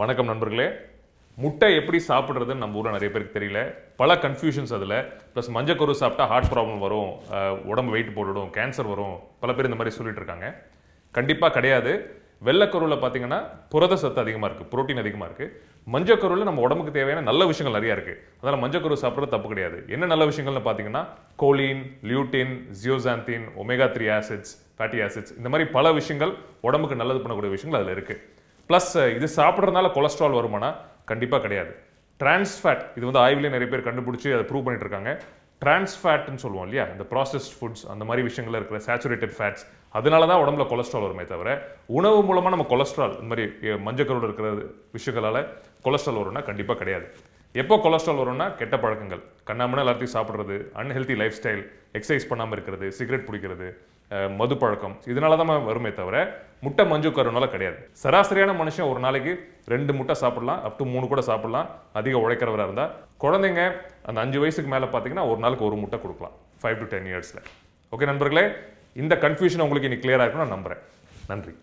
வணக்கம் நண்பர்களே. முட்டை எப்படி சாப்பிட்றதுன்னு நம்ம ஊரில் நிறைய பேருக்கு தெரியல. பல கன்ஃபியூஷன்ஸ் அதில். ப்ளஸ் மஞ்சக்கரு சாப்பிட்டா ஹார்ட் ப்ராப்ளம் வரும். உடம்பு வெயிட் போட்டுடும் கேன்சர் வரும். பல பேர் இந்த மாதிரி சொல்லிட்டு இருக்காங்க. கண்டிப்பாக கிடையாது. வெள்ளைக்கருவில் பார்த்தீங்கன்னா புரத சத்து அதிகமாக இருக்குது புரோட்டீன் அதிகமாக இருக்குது மஞ்சக்கருவில் நம்ம உடம்புக்கு தேவையான நல்ல விஷயங்கள் நிறையா இருக்குது அதனால் மஞ்சக்கரு சாப்பிட்றது தப்பு கிடையாது. என்ன நல்ல விஷயங்கள்னு பார்த்தீங்கன்னா choline lutein zeaxanthin omega three acids fatty acids இந்த மாதிரி பல விஷயங்கள் உடம்புக்கு நல்லது பண்ணக்கூடிய விஷயங்கள் அதில் இருக்குது ப்ளஸ் இது சாப்பிட்றதுனால கொலஸ்ட்ரால் வருமானா? கண்டிப்பாக கிடையாது. Trans இது வந்து ஆய்விலே நிறைய பேர் கண்டுபிடிச்சி அதை ப்ரூவ் பண்ணிட்டு இருக்காங்க. Trans சொல்லுவோம் இல்லையா? இந்த ப்ராசஸ்ட் ஃபுட்ஸ் அந்த மாதிரி விஷயங்கள் இருக்கிற சேச்சுரேட்டட் ஃபேட்ஸ் அதனால தான் உடம்புல கொலஸ்ட்ரால் வருமே தவிர உணவு மூலமாக நம்ம கொலஸ்ட்ரால் இந்த மாதிரி மஞ்சக்கருடு இருக்கிற விஷயங்களால் கொலஸ்ட்ரால் வரும்னா கண்டிப்பாக கிடையாது. எப்போ கொலஸ்ட்ரால் வரும்னா கெட்ட பழக்கங்கள். கண்ணாமனா எல்லாத்தையும் சாப்பிட்றது அன்ஹெல்தி லைஃப் ஸ்டைல் எக்ஸசைஸ் பண்ணாமல் இருக்கிறது சிகரெட் பிடிக்கிறது மது பழக்கம். இதனால தான் வருமே தவிர முட்டை மஞ்சு கருனால கிடையாது. சராசரியான மனுஷன் ஒரு நாளைக்கு ரெண்டு முட்டை சாப்பிடலாம் அப் டு மூணு கூட சாப்பிடலாம் அதிக உழைக்கிறவராக இருந்தால் குழந்தைங்க அந்த அஞ்சு வயசுக்கு மேலே பார்த்தீங்கன்னா ஒரு நாளுக்கு ஒரு முட்டை கொடுக்கலாம் ஃபைவ் டு டென் இயர்ஸில் ஓகே நண்பர்களே இந்த கன்ஃபியூஷன் உங்களுக்கு இன்னைக்கு கிளியராக இருக்கும்னு நான் நம்புகிறேன் நன்றி.